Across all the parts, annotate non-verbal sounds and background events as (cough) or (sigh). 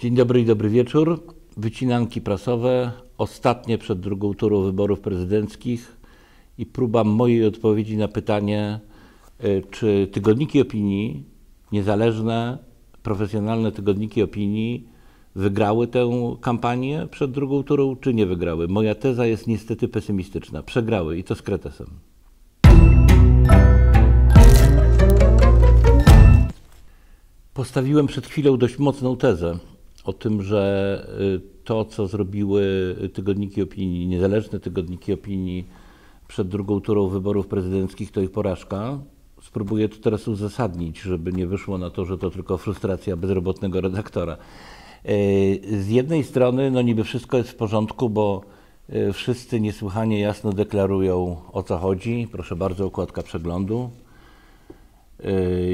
Dzień dobry i dobry wieczór. Wycinanki prasowe, ostatnie przed drugą turą wyborów prezydenckich i próba mojej odpowiedzi na pytanie, y, czy tygodniki opinii, niezależne, profesjonalne tygodniki opinii wygrały tę kampanię przed drugą turą, czy nie wygrały. Moja teza jest niestety pesymistyczna. Przegrały i to z kretesem. Postawiłem przed chwilą dość mocną tezę o tym, że y, to, co zrobiły tygodniki opinii, niezależne tygodniki opinii przed drugą turą wyborów prezydenckich, to ich porażka. Spróbuję to teraz uzasadnić, żeby nie wyszło na to, że to tylko frustracja bezrobotnego redaktora. Y, z jednej strony, no niby wszystko jest w porządku, bo y, wszyscy niesłychanie jasno deklarują o co chodzi. Proszę bardzo, układka przeglądu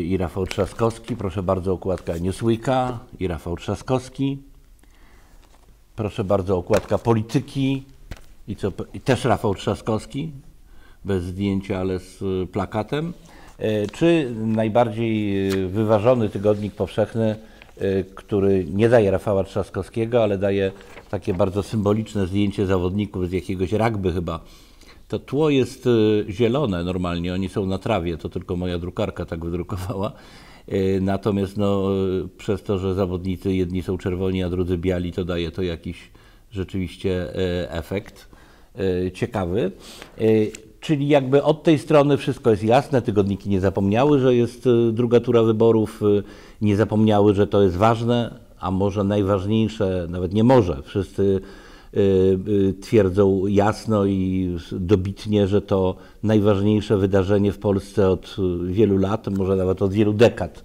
i Rafał Trzaskowski. Proszę bardzo, okładka Newsweeka i Rafał Trzaskowski. Proszę bardzo, okładka Polityki i, co, i też Rafał Trzaskowski, bez zdjęcia, ale z plakatem. E, czy najbardziej wyważony tygodnik powszechny, e, który nie daje Rafała Trzaskowskiego, ale daje takie bardzo symboliczne zdjęcie zawodników z jakiegoś rugby chyba to tło jest y, zielone normalnie, oni są na trawie, to tylko moja drukarka tak wydrukowała. Y, natomiast no, y, przez to, że zawodnicy jedni są czerwoni, a drudzy biali, to daje to jakiś rzeczywiście efekt ciekawy. Czyli jakby od tej strony wszystko jest jasne, tygodniki nie zapomniały, że jest druga tura wyborów, nie zapomniały, że to jest ważne, a może najważniejsze, nawet nie może, wszyscy twierdzą jasno i dobitnie, że to najważniejsze wydarzenie w Polsce od wielu lat, może nawet od wielu dekad.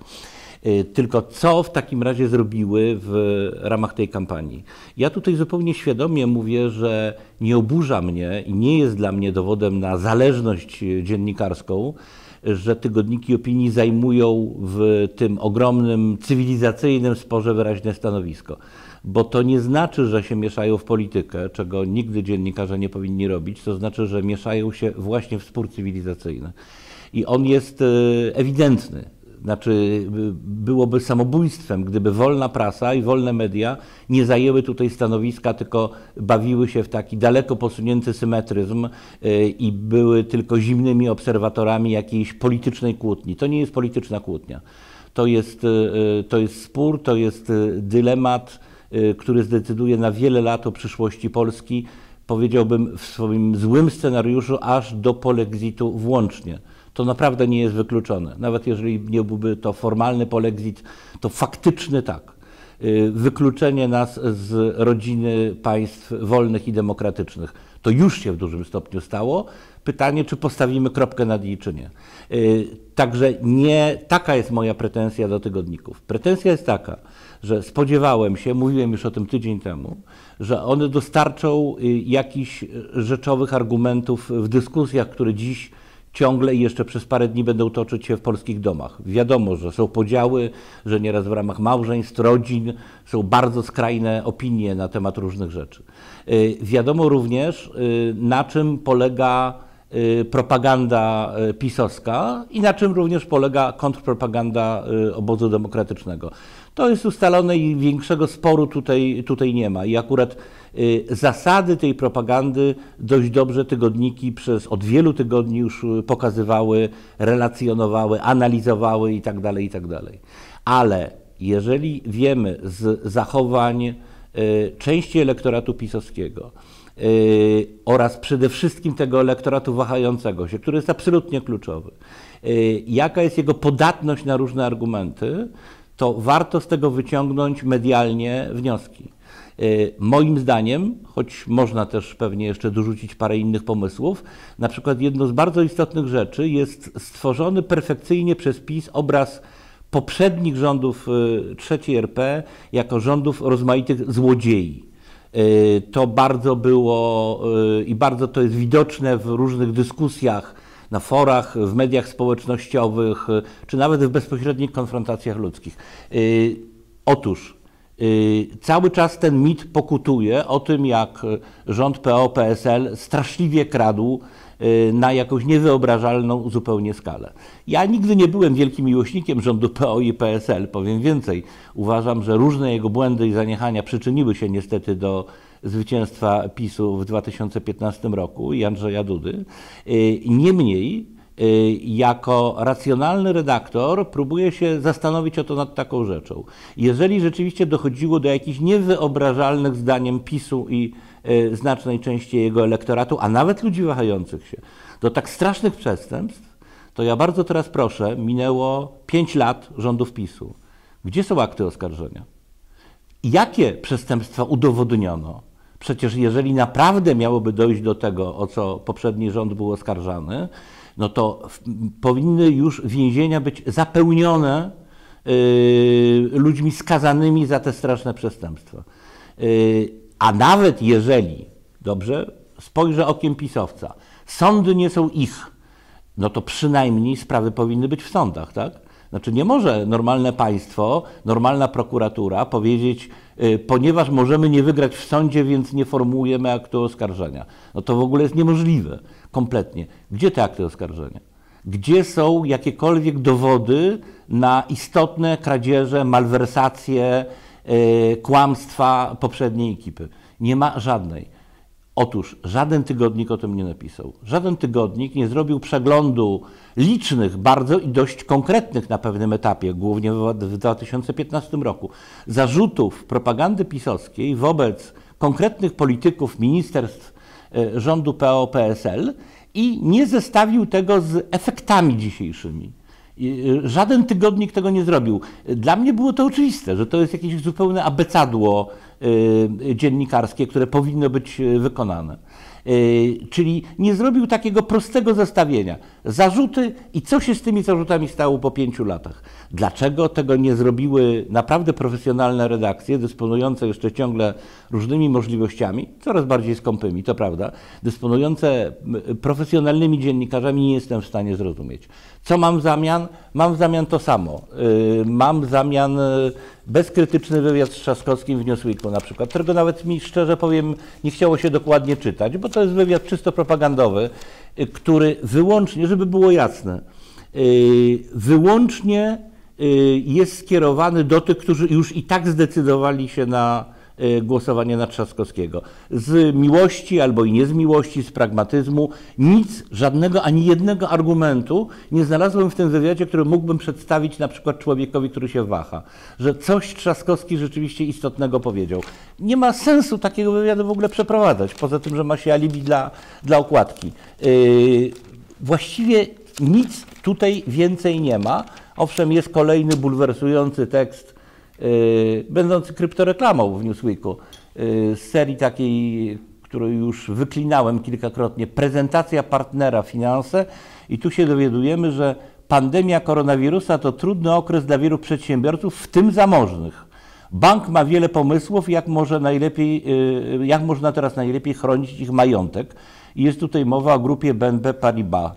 Y, tylko co w takim razie zrobiły w ramach tej kampanii? Ja tutaj zupełnie świadomie mówię, że nie oburza mnie i nie jest dla mnie dowodem na zależność dziennikarską, że tygodniki opinii zajmują w tym ogromnym cywilizacyjnym sporze wyraźne stanowisko bo to nie znaczy, że się mieszają w politykę, czego nigdy dziennikarze nie powinni robić, to znaczy, że mieszają się właśnie w spór cywilizacyjny. I on jest e, ewidentny. Znaczy, byłoby samobójstwem, gdyby wolna prasa i wolne media nie zajęły tutaj stanowiska, tylko bawiły się w taki daleko posunięty symetryzm e, i były tylko zimnymi obserwatorami jakiejś politycznej kłótni. To nie jest polityczna kłótnia. To jest, e, to jest spór, to jest dylemat który zdecyduje na wiele lat o przyszłości Polski, powiedziałbym w swoim złym scenariuszu aż do polexitu włącznie. To naprawdę nie jest wykluczone. Nawet jeżeli nie byłby to formalny polexit, to faktyczny tak. Y, wykluczenie nas z rodziny państw wolnych i demokratycznych. To już się w dużym stopniu stało. Pytanie, czy postawimy kropkę nad i, czy nie. Y, także nie taka jest moja pretensja do tygodników. Pretensja jest taka, że spodziewałem się, mówiłem już o tym tydzień temu, że one dostarczą y, jakichś rzeczowych argumentów w dyskusjach, które dziś ciągle i jeszcze przez parę dni będą toczyć się w polskich domach. Wiadomo, że są podziały, że nieraz w ramach małżeństw, rodzin są bardzo skrajne opinie na temat różnych rzeczy. Y, wiadomo również, na czym polega Y, propaganda y, pisowska i na czym również polega kontrpropaganda y, obozu demokratycznego. To jest ustalone i większego sporu tutaj, tutaj nie ma. I akurat zasady tej propagandy dość dobrze tygodniki przez od wielu tygodni już pokazywały, relacjonowały, analizowały itd. Tak itd. Tak Ale jeżeli wiemy z zachowań części elektoratu pisowskiego, Y, oraz przede wszystkim tego elektoratu wahającego się, który jest absolutnie kluczowy. Y, jaka jest jego podatność na różne argumenty, to warto z tego wyciągnąć medialnie wnioski. Y, moim zdaniem, choć można też pewnie jeszcze dorzucić parę innych pomysłów, na przykład jedną z bardzo istotnych rzeczy jest stworzony perfekcyjnie przez PiS obraz poprzednich rządów III RP jako rządów rozmaitych złodziei Y, to bardzo było y, i bardzo to jest widoczne w różnych dyskusjach na forach, w mediach społecznościowych, y, czy nawet w bezpośrednich konfrontacjach ludzkich. Otóż cały czas ten mit pokutuje o tym, jak rząd PO-PSL straszliwie kradł y, na jakąś niewyobrażalną zupełnie skalę. Ja nigdy nie byłem wielkim miłośnikiem rządu PO i PSL, powiem więcej. Uważam, że różne jego błędy i zaniechania przyczyniły się niestety do zwycięstwa PiSu w 2015 roku i Andrzeja Dudy. Y, niemniej Y, jako racjonalny redaktor próbuję się zastanowić o to nad taką rzeczą. Jeżeli rzeczywiście dochodziło do jakichś niewyobrażalnych zdaniem PiSu i y, znacznej części jego elektoratu, a nawet ludzi wahających się, do tak strasznych przestępstw, to ja bardzo teraz proszę, minęło pięć lat rządów PiSu. Gdzie są akty oskarżenia? Jakie przestępstwa udowodniono? Przecież jeżeli naprawdę miałoby dojść do tego, o co poprzedni rząd był oskarżany, no to powinny już więzienia być zapełnione y, ludźmi skazanymi za te straszne przestępstwa. Y, a nawet jeżeli, dobrze, spojrzę okiem pisowca, sądy nie są ich, no to przynajmniej sprawy powinny być w sądach, tak? Znaczy nie może normalne państwo, normalna prokuratura powiedzieć, y, ponieważ możemy nie wygrać w sądzie, więc nie formułujemy aktu oskarżenia. No to w ogóle jest niemożliwe kompletnie. Gdzie te akty oskarżenia? Gdzie są jakiekolwiek dowody na istotne kradzieże, malwersacje, yy, kłamstwa poprzedniej ekipy? Nie ma żadnej. Otóż żaden tygodnik o tym nie napisał. Żaden tygodnik nie zrobił przeglądu licznych, bardzo i dość konkretnych na pewnym etapie, głównie w 2015 roku, zarzutów propagandy pisowskiej wobec konkretnych polityków ministerstw E, rządu PO-PSL i nie zestawił tego z efektami dzisiejszymi. E, żaden tygodnik tego nie zrobił. Dla mnie było to oczywiste, że to jest jakieś zupełne abecadło e, dziennikarskie, które powinno być wykonane. Czyli nie zrobił takiego prostego zestawienia. Zarzuty i co się z tymi zarzutami stało po pięciu latach. Dlaczego tego nie zrobiły naprawdę profesjonalne redakcje, dysponujące jeszcze ciągle różnymi możliwościami, coraz bardziej skąpymi, to prawda, dysponujące profesjonalnymi dziennikarzami, nie jestem w stanie zrozumieć. Co mam w zamian? Mam w zamian to samo. Y, mam w zamian y, bezkrytyczny wywiad z Trzaskowskim w Newsweeku na przykład, którego nawet mi szczerze powiem nie chciało się dokładnie czytać, bo to jest wywiad czysto propagandowy, y, który wyłącznie, żeby było jasne, wyłącznie jest skierowany do tych, którzy już i tak zdecydowali się na Y, głosowanie na Trzaskowskiego. Z miłości albo i nie z miłości, z pragmatyzmu, nic, żadnego, ani jednego argumentu nie znalazłem w tym wywiadzie, który mógłbym przedstawić na przykład człowiekowi, który się waha, że coś Trzaskowski rzeczywiście istotnego powiedział. Nie ma sensu takiego wywiadu w ogóle przeprowadzać, poza tym, że ma się alibi dla, dla okładki. Yy, właściwie nic tutaj więcej nie ma. Owszem, jest kolejny bulwersujący tekst Y, będący kryptoreklamą w Newsweeku, y, z serii takiej, którą już wyklinałem kilkakrotnie, prezentacja partnera finanse i tu się dowiadujemy, że pandemia koronawirusa to trudny okres dla wielu przedsiębiorców, w tym zamożnych. Bank ma wiele pomysłów, jak, może najlepiej, y, jak można teraz najlepiej chronić ich majątek. I jest tutaj mowa o grupie BNP Paribas.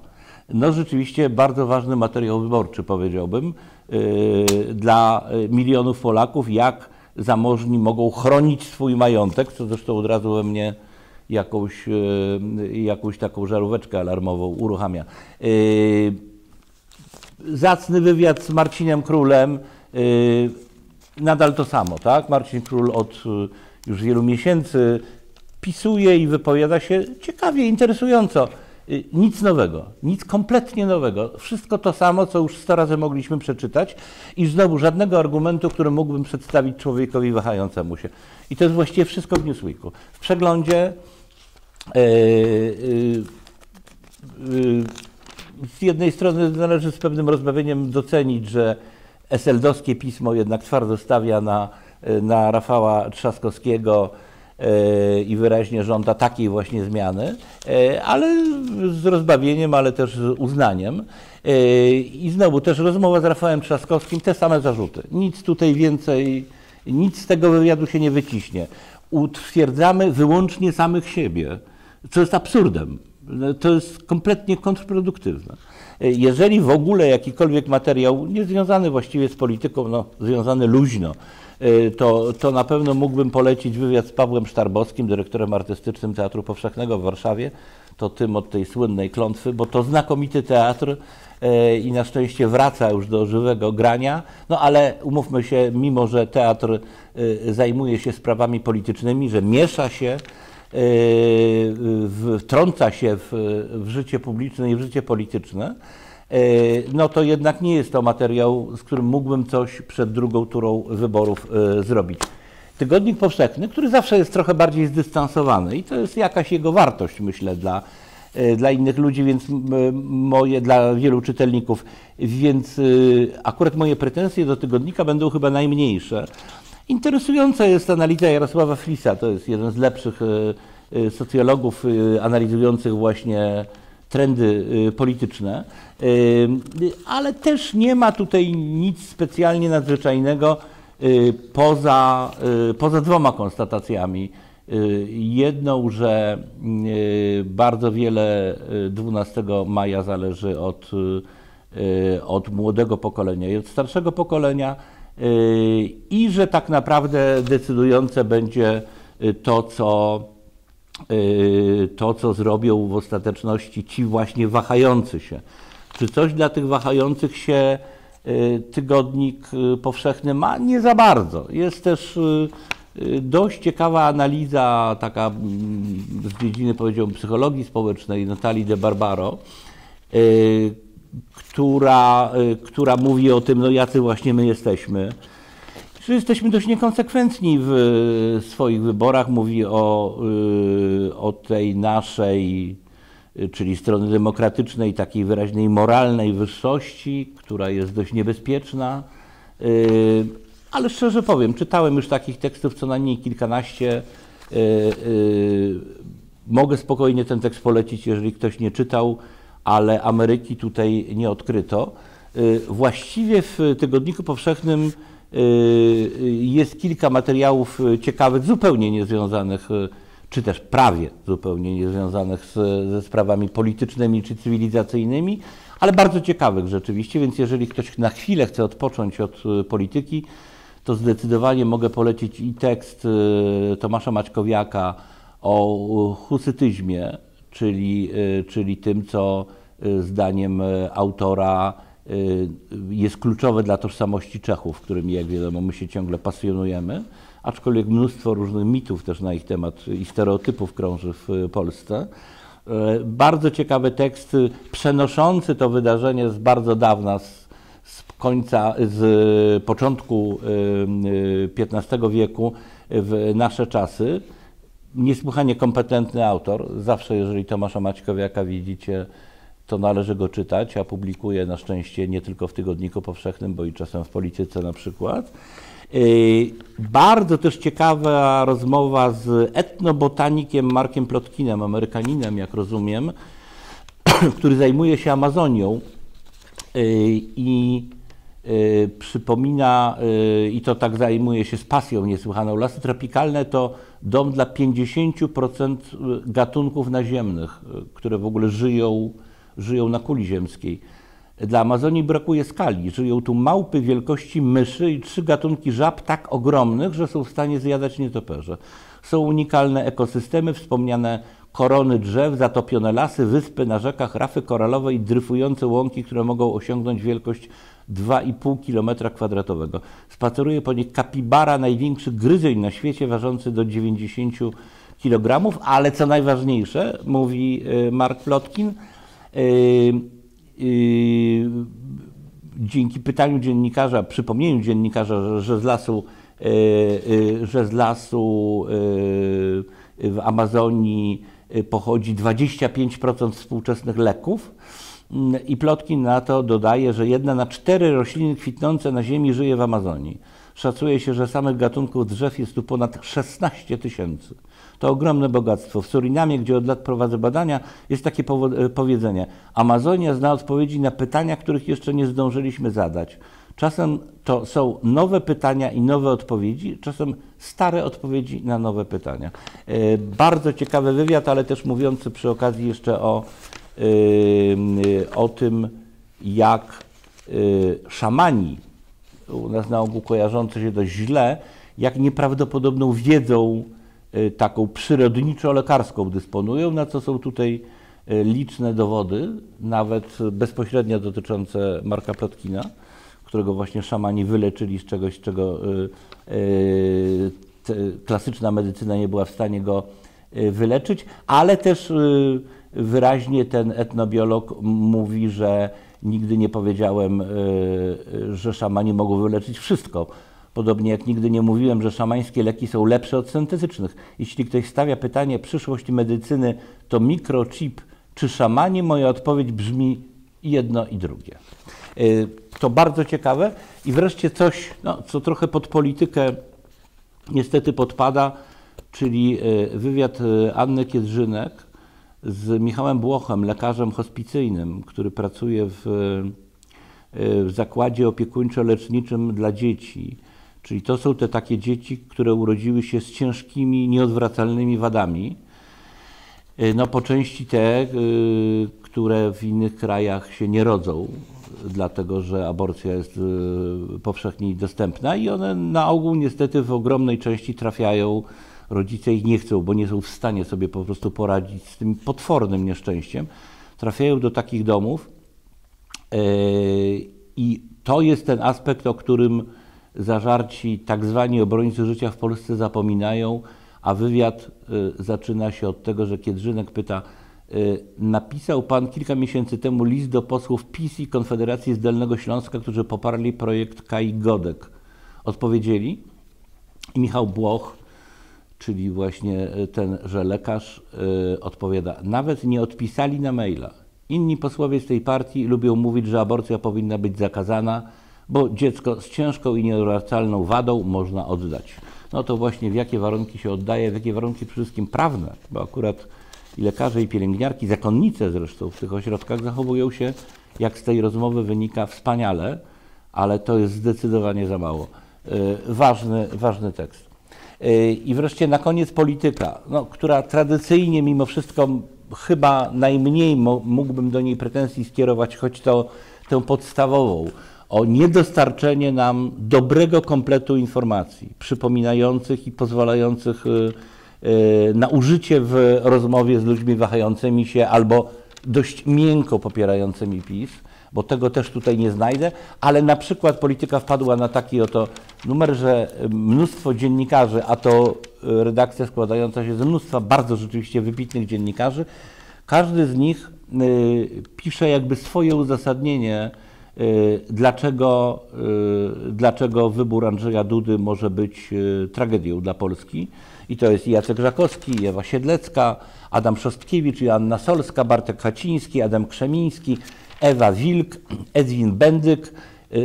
No rzeczywiście bardzo ważny materiał wyborczy, powiedziałbym. Y, dla milionów Polaków, jak zamożni mogą chronić swój majątek, co zresztą od razu we mnie jakąś, y, jakąś taką żaróweczkę alarmową uruchamia. Y, zacny wywiad z Marcinem Królem, nadal to samo, tak? Marcin Król od już wielu miesięcy pisuje i wypowiada się ciekawie, interesująco. Y, nic nowego, nic kompletnie nowego. Wszystko to samo, co już 100 razy mogliśmy przeczytać i znowu żadnego argumentu, który mógłbym przedstawić człowiekowi wahającemu się. I to jest właściwie wszystko w Newsweeku. W przeglądzie yy, yy, z jednej strony należy z pewnym rozbawieniem docenić, że eseldowskie pismo jednak twardo stawia na, na Rafała Trzaskowskiego, E, i wyraźnie żąda takiej właśnie zmiany, e, ale z rozbawieniem, ale też z uznaniem. E, I znowu też rozmowa z Rafałem Trzaskowskim, te same zarzuty. Nic tutaj więcej, nic z tego wywiadu się nie wyciśnie. Utwierdzamy wyłącznie samych siebie, co jest absurdem. To jest kompletnie kontrproduktywne. Jeżeli w ogóle jakikolwiek materiał, niezwiązany właściwie z polityką, no, związany luźno, to, to na pewno mógłbym polecić wywiad z Pawłem Sztarbowskim, dyrektorem artystycznym Teatru Powszechnego w Warszawie. to tym od tej słynnej klątwy, bo to znakomity teatr e, i na szczęście wraca już do żywego grania. No ale umówmy się, mimo że teatr e, zajmuje się sprawami politycznymi, że miesza się, wtrąca się w, w życie publiczne i w życie polityczne, no to jednak nie jest to materiał, z którym mógłbym coś przed drugą turą wyborów zrobić. Tygodnik Powszechny, który zawsze jest trochę bardziej zdystansowany i to jest jakaś jego wartość, myślę, dla, e, dla innych ludzi, więc moje, dla wielu czytelników. Więc e, akurat moje pretensje do tygodnika będą chyba najmniejsze. Interesująca jest analiza Jarosława Flisa, to jest jeden z lepszych e, socjologów analizujących właśnie trendy polityczne, ale też nie ma tutaj nic specjalnie nadzwyczajnego Y, poza, y, poza dwoma konstatacjami. Y, jedną, że bardzo wiele 12 maja zależy od, od młodego pokolenia i od starszego pokolenia i że tak naprawdę decydujące będzie to, co, to, co zrobią w ostateczności ci właśnie wahający się. Czy coś dla tych wahających się Y, tygodnik y, powszechny ma? Nie za bardzo. Jest też y, dość ciekawa analiza, taka mm, z dziedziny, powiedziałbym, psychologii społecznej Natalii de Barbaro, która, która mówi o tym, no jacy właśnie my jesteśmy. Jesteśmy dość niekonsekwentni w swoich wyborach. Mówi o, o tej naszej czyli strony demokratycznej, takiej wyraźnej moralnej wyższości, która jest dość niebezpieczna. Ale szczerze powiem, czytałem już takich tekstów co najmniej kilkanaście. Mogę spokojnie ten tekst polecić, jeżeli ktoś nie czytał, ale Ameryki tutaj nie odkryto. Właściwie w Tygodniku Powszechnym jest kilka materiałów ciekawych, zupełnie niezwiązanych czy też prawie zupełnie niezwiązanych z, ze sprawami politycznymi czy cywilizacyjnymi, ale bardzo ciekawych rzeczywiście, więc jeżeli ktoś na chwilę chce odpocząć od polityki, to zdecydowanie mogę polecić i tekst Tomasza Maćkowiaka o husytyzmie, czyli, czyli tym, co zdaniem autora jest kluczowe dla tożsamości Czechów, którymi, jak wiadomo, my się ciągle pasjonujemy aczkolwiek mnóstwo różnych mitów też na ich temat i stereotypów krąży w Polsce. E, bardzo ciekawy tekst, przenoszący to wydarzenie z bardzo dawna, z, z końca, z początku XV wieku w nasze czasy. Niesłychanie kompetentny autor. Zawsze, jeżeli Tomasza Maćkowiaka widzicie, to należy go czytać, a publikuje na szczęście nie tylko w Tygodniku Powszechnym, bo i czasem w Polityce na przykład. Y, bardzo też ciekawa rozmowa z etnobotanikiem Markiem Plotkinem, Amerykaninem, jak rozumiem, (clears throat) który zajmuje się Amazonią. Y, i y, przypomina, i to tak zajmuje się z pasją niesłychaną, lasy tropikalne to dom dla 50% gatunków naziemnych, które w ogóle żyją, żyją na kuli ziemskiej. Dla Amazonii brakuje skali. Żyją tu małpy wielkości myszy i trzy gatunki żab tak ogromnych, że są w stanie zjadać nietoperze. Są unikalne ekosystemy, wspomniane korony drzew, zatopione lasy, wyspy na rzekach, rafy koralowe i dryfujące łąki, które mogą osiągnąć wielkość 2,5 km kwadratowego. Spaceruje po nich kapibara, największy gryzień na świecie, ważący do 90 kg, ale co najważniejsze, mówi y, Mark Plotkin, dzięki pytaniu dziennikarza, przypomnieniu dziennikarza, że z lasu, yy, yy, że z lasu w Amazonii pochodzi 25% współczesnych leków. I Plotkin na to dodaje, że jedna na cztery rośliny kwitnące na Ziemi żyje w Amazonii. Szacuje się, że samych gatunków drzew jest tu ponad 16 tysięcy. To ogromne bogactwo. W Surinamie, gdzie od lat prowadzę badania, jest takie e, powiedzenie: Amazonia zna odpowiedzi na pytania, których jeszcze nie zdążyliśmy zadać. Czasem to są nowe pytania i nowe odpowiedzi, czasem stare odpowiedzi na nowe pytania. E, bardzo ciekawy wywiad, ale też mówiący przy okazji jeszcze o, e, o tym, jak szamani, u nas na ogół kojarzący się dość źle, jak nieprawdopodobną wiedzą taką przyrodniczo-lekarską dysponują, na co są tutaj liczne dowody, nawet bezpośrednio dotyczące Marka Plotkina, którego właśnie szamani wyleczyli z czegoś, czego klasyczna medycyna nie była w stanie go wyleczyć, ale też wyraźnie ten etnobiolog mówi, że nigdy nie powiedziałem, że szamani mogą wyleczyć wszystko. Podobnie jak nigdy nie mówiłem, że szamańskie leki są lepsze od syntetycznych. Jeśli ktoś stawia pytanie przyszłość medycyny to mikrochip czy szamanie, moja odpowiedź brzmi jedno i drugie. Y, to bardzo ciekawe. I wreszcie coś, no, co trochę pod politykę niestety podpada, czyli y, wywiad y, Anny Kiedrzynek z Michałem Błochem, lekarzem hospicyjnym, który pracuje w, w zakładzie opiekuńczo-leczniczym dla dzieci Czyli to są te takie dzieci, które urodziły się z ciężkimi, nieodwracalnymi wadami. E, no po części te, e, które w innych krajach się nie rodzą, dlatego że aborcja jest e, powszechnie dostępna i one na ogół niestety w ogromnej części trafiają, rodzice ich nie chcą, bo nie są w stanie sobie po prostu poradzić z tym potwornym nieszczęściem, trafiają do takich domów i to jest ten aspekt, o którym zażarci tak zwani obrońcy życia w Polsce zapominają, a wywiad y, zaczyna się od tego, że Kiedrzynek pyta, y, napisał pan kilka miesięcy temu list do posłów PiS i Konfederacji z Dolnego Śląska, którzy poparli projekt Kai Godek. Odpowiedzieli i Michał Błoch, czyli właśnie y, tenże lekarz, odpowiada, nawet nie odpisali na maila. Inni posłowie z tej partii lubią mówić, że aborcja powinna być zakazana, bo dziecko z ciężką i nieodwracalną wadą można oddać. No to właśnie w jakie warunki się oddaje, w jakie warunki przede wszystkim prawne, bo akurat i lekarze, i pielęgniarki, zakonnice zresztą w tych ośrodkach zachowują się, jak z tej rozmowy wynika, wspaniale, ale to jest zdecydowanie za mało. Yy, ważny, ważny tekst. Yy, I wreszcie na koniec polityka, no, która tradycyjnie mimo wszystko chyba najmniej mógłbym do niej pretensji skierować, choć to tę podstawową, o niedostarczenie nam dobrego kompletu informacji, przypominających i pozwalających y, y, na użycie w rozmowie z ludźmi wahającymi się albo dość miękko popierającymi PiS, bo tego też tutaj nie znajdę, ale na przykład polityka wpadła na taki oto numer, że mnóstwo dziennikarzy, a to redakcja składająca się z mnóstwa bardzo rzeczywiście wybitnych dziennikarzy, każdy z nich y, pisze jakby swoje uzasadnienie Y, dlaczego, y, dlaczego wybór Andrzeja Dudy może być y, tragedią dla Polski. I to jest Jacek Żakowski, Ewa Siedlecka, Adam Szostkiewicz, Anna Solska, Bartek Haciński, Adam Krzemiński, Ewa Wilk, Edwin Bendyk,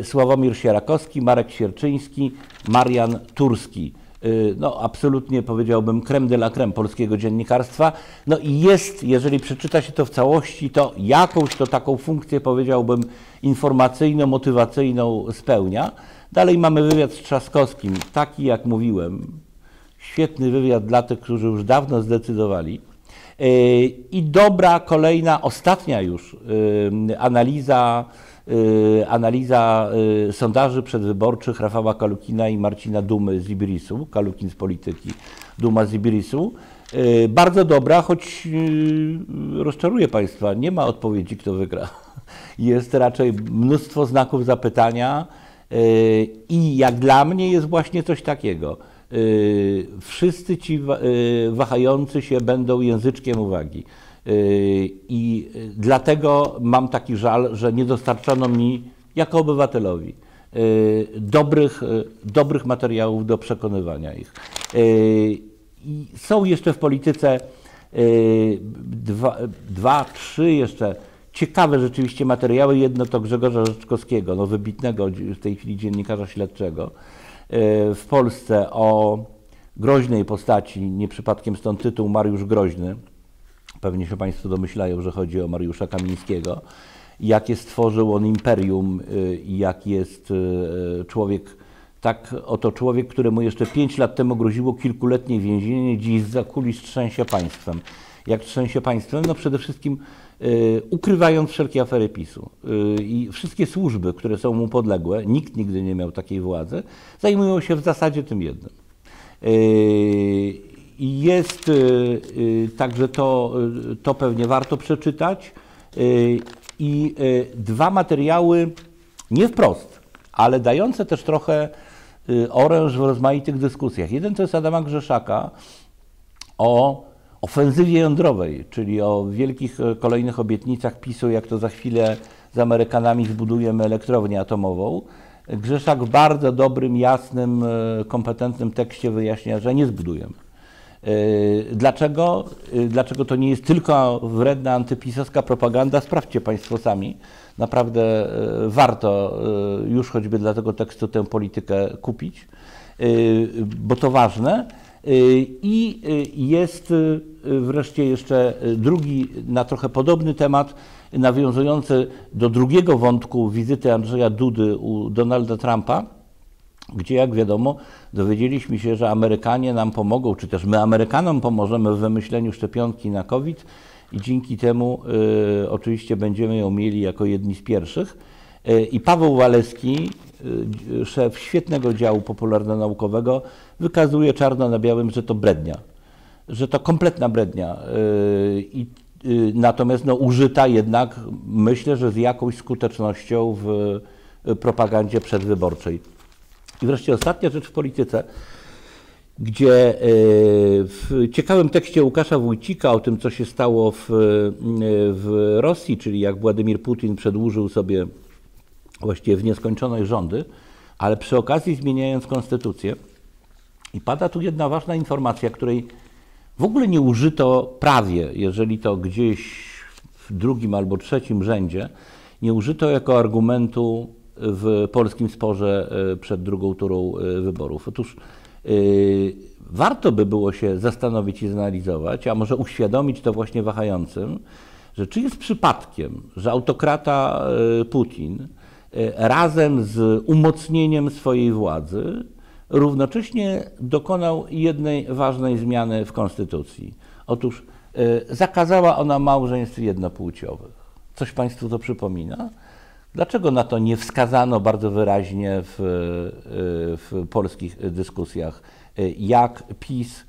Sławomir Sierakowski, Marek Sierczyński, Marian Turski. Y, no absolutnie powiedziałbym creme de la creme polskiego dziennikarstwa. No i jest, jeżeli przeczyta się to w całości, to jakąś to taką funkcję powiedziałbym informacyjno-motywacyjną spełnia. Dalej mamy wywiad z Trzaskowskim, taki jak mówiłem, świetny wywiad dla tych, którzy już dawno zdecydowali. Y, I dobra, kolejna, ostatnia już y, analiza analiza y, sondaży przedwyborczych Rafała Kalukina i Marcina Dumy z Ibirisu, Kalukin z polityki, Duma z Ibirisu. Y, bardzo dobra, choć rozczaruje Państwa, nie ma odpowiedzi, kto wygra. (laughs) Jest raczej mnóstwo znaków zapytania i jak dla mnie jest właśnie coś takiego. Wszyscy ci wahający się będą języczkiem uwagi. Y, I dlatego mam taki żal, że nie dostarczono mi jako obywatelowi y, dobrych, y, dobrych materiałów do przekonywania ich. I są jeszcze w polityce dwa, dwa, trzy jeszcze ciekawe rzeczywiście materiały. Jedno to Grzegorza Rzeczkowskiego, no wybitnego w tej chwili dziennikarza śledczego w Polsce o groźnej postaci, nie przypadkiem stąd tytuł Mariusz Groźny, Pewnie się Państwo domyślają, że chodzi o Mariusza Kamińskiego. Jakie stworzył on imperium y, i jak jest y, człowiek, tak oto człowiek, któremu jeszcze pięć lat temu groziło kilkuletnie więzienie, dziś za kulis trzęsie państwem. Jak trzęsie państwem? No przede wszystkim y, ukrywając wszelkie afery PiSu. I wszystkie służby, które są mu podległe, nikt nigdy nie miał takiej władzy, zajmują się w zasadzie tym jednym. Jest y, y, także to, y, to pewnie warto przeczytać. I dwa materiały nie wprost, ale dające też trochę oręż w rozmaitych dyskusjach. Jeden to jest Adama Grzeszaka o ofensywie jądrowej, czyli o wielkich e, kolejnych obietnicach PiSu, jak to za chwilę z Amerykanami zbudujemy elektrownię atomową. Grzeszak w bardzo dobrym, jasnym, e, kompetentnym tekście wyjaśnia, że nie zbudujemy. E, Dlaczego? E, Dlaczego to nie jest tylko wredna antypisowska propaganda? Sprawdźcie Państwo sami. Naprawdę e, warto już choćby dla tego tekstu tę politykę kupić, bo to ważne. I jest wreszcie jeszcze drugi, na trochę podobny temat, nawiązujący do drugiego wątku wizyty Andrzeja Dudy u Donalda Trumpa gdzie jak wiadomo dowiedzieliśmy się, że Amerykanie nam pomogą, czy też my Amerykanom pomożemy w wymyśleniu szczepionki na COVID i dzięki temu y, oczywiście będziemy ją mieli jako jedni z pierwszych. Y, I Paweł Waleski, y, szef świetnego działu popularno-naukowego, wykazuje czarno na białym, że to brednia, że to kompletna brednia. Y, I y, natomiast no, użyta jednak, myślę, że z jakąś skutecznością w y, propagandzie przedwyborczej. I wreszcie ostatnia rzecz w polityce, gdzie e, w ciekawym tekście Łukasza Wójcika o tym, co się stało w, e, w Rosji, czyli jak Władimir Putin przedłużył sobie właściwie w nieskończoność rządy, ale przy okazji zmieniając konstytucję. I pada tu jedna ważna informacja, której w ogóle nie użyto prawie, jeżeli to gdzieś w drugim albo trzecim rzędzie, nie użyto jako argumentu w polskim sporze e, przed drugą turą e, wyborów. Otóż e, warto by było się zastanowić i zanalizować, a może uświadomić to właśnie wahającym, że czy jest przypadkiem, że autokrata Putin razem z umocnieniem swojej władzy równocześnie dokonał jednej ważnej zmiany w konstytucji. Otóż zakazała ona małżeństw jednopłciowych. Coś Państwu to przypomina? Dlaczego na to nie wskazano bardzo wyraźnie w, w polskich dyskusjach, jak PiS,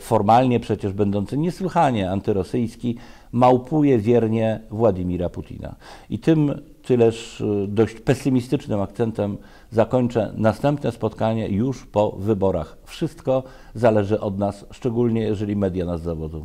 formalnie przecież będący niesłychanie antyrosyjski, małpuje wiernie Władimira Putina? I tym tyleż dość pesymistycznym akcentem zakończę następne spotkanie już po wyborach. Wszystko zależy od nas, szczególnie jeżeli media nas zawodzą.